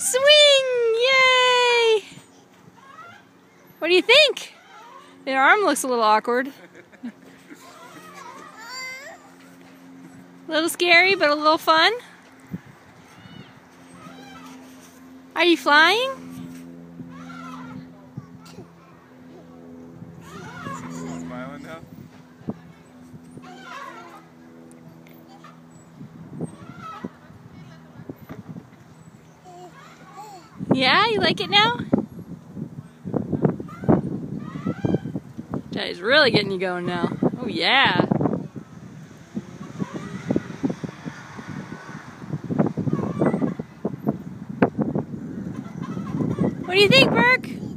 Swing! Yay! What do you think? Your arm looks a little awkward. a little scary, but a little fun. Are you flying? Smiling now? Yeah, you like it now? Daddy's really getting you going now. Oh yeah. What do you think, Burke?